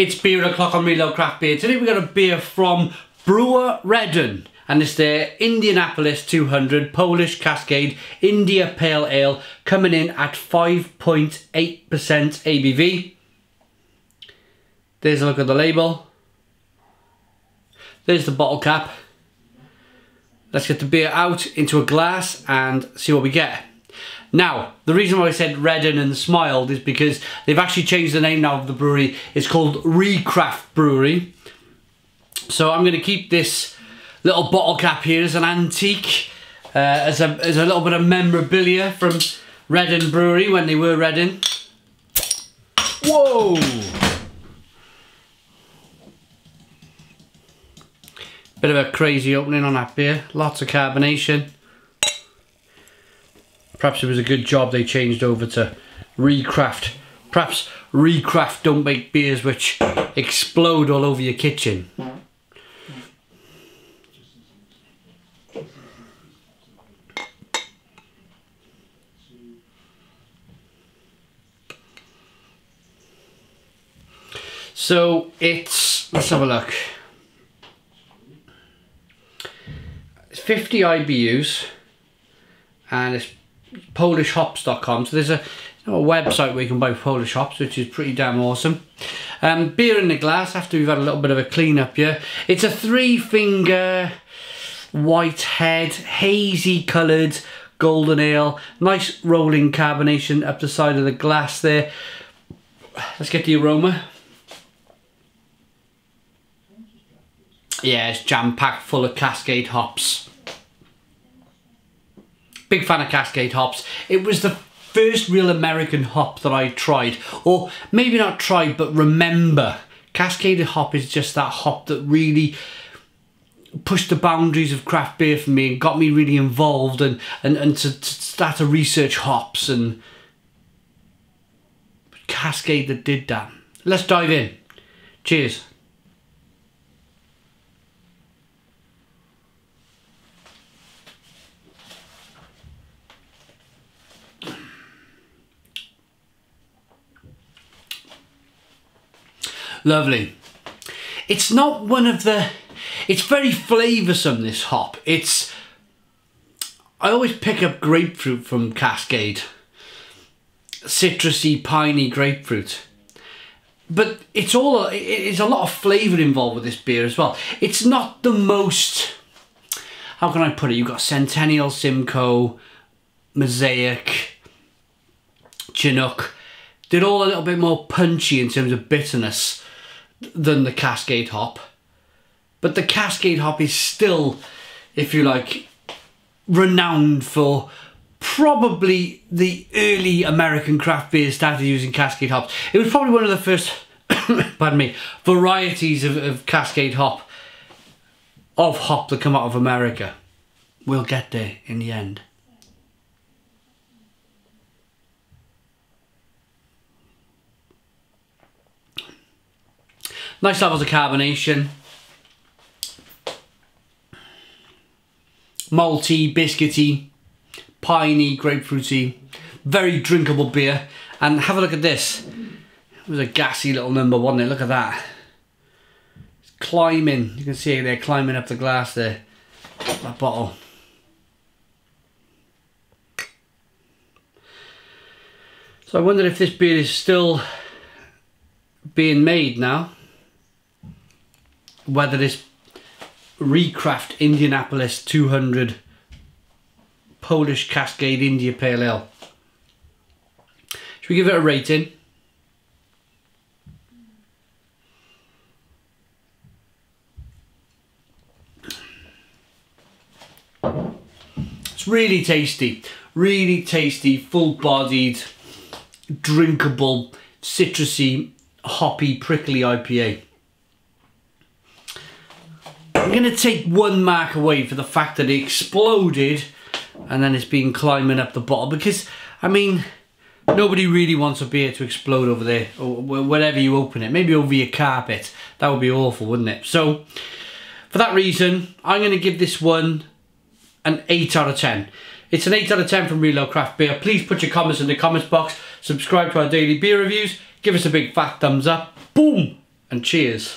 It's beer o'clock on Real Ale Craft Beer. Today we've got a beer from Brewer Reden and it's their Indianapolis 200 Polish Cascade India Pale Ale coming in at 5.8% ABV. There's a look at the label. There's the bottle cap. Let's get the beer out into a glass and see what we get. Now, the reason why I said Reden and smiled is because they've actually changed the name now of the brewery. It's called Recraft Brewery. So I'm going to keep this little bottle cap here as an antique, uh, as, a, as a little bit of memorabilia from Reden Brewery when they were Reden. Whoa! Bit of a crazy opening on that beer. Lots of carbonation. Perhaps it was a good job they changed over to Recraft. Perhaps Recraft don't make beers which explode all over your kitchen. So it's, let's have a look. It's 50 IBUs and it's polishhops.com. So there's a, a website where you can buy Polish hops, which is pretty damn awesome. Um, beer in the glass after we've had a little bit of a clean up here. It's a three finger white head, hazy coloured golden ale. Nice rolling carbonation up the side of the glass there. Let's get the aroma. Yeah, it's jam packed full of Cascade hops. Big fan of Cascade hops. It was the first real American hop that I tried. Or maybe not tried, but remember. Cascade hop is just that hop that really pushed the boundaries of craft beer for me and got me really involved and, and, and to, to start to research hops and Cascade that did that. Let's dive in. Cheers. Lovely. It's not one of the... It's very flavoursome, this hop. It's... I always pick up grapefruit from Cascade. Citrusy, piney grapefruit. But it's all... It's a lot of flavour involved with this beer as well. It's not the most... How can I put it? You've got Centennial, Simcoe, Mosaic, Chinook. They're all a little bit more punchy in terms of bitterness than the Cascade hop. But the Cascade hop is still, if you like, renowned for probably the early American craft beer started using Cascade hops. It was probably one of the first, pardon me, varieties of, of Cascade hop, of hop that come out of America. We'll get there in the end. Nice levels of carbonation. Malty, biscuity, piney, grapefruity. Very drinkable beer. And have a look at this. It was a gassy little number, wasn't it? Look at that. It's climbing. You can see it there, climbing up the glass there. That bottle. So I wonder if this beer is still being made now whether this Recraft Indianapolis 200 Polish Cascade India Pale Ale. Should we give it a rating? It's really tasty, really tasty, full-bodied, drinkable, citrusy, hoppy, prickly IPA. I'm going to take one mark away for the fact that it exploded and then it's been climbing up the bottle because, I mean, nobody really wants a beer to explode over there or wherever you open it. Maybe over your carpet. That would be awful, wouldn't it? So, for that reason, I'm going to give this one an 8 out of 10. It's an 8 out of 10 from Real Ale Craft Beer. Please put your comments in the comments box. Subscribe to our daily beer reviews. Give us a big fat thumbs up. Boom! and cheers.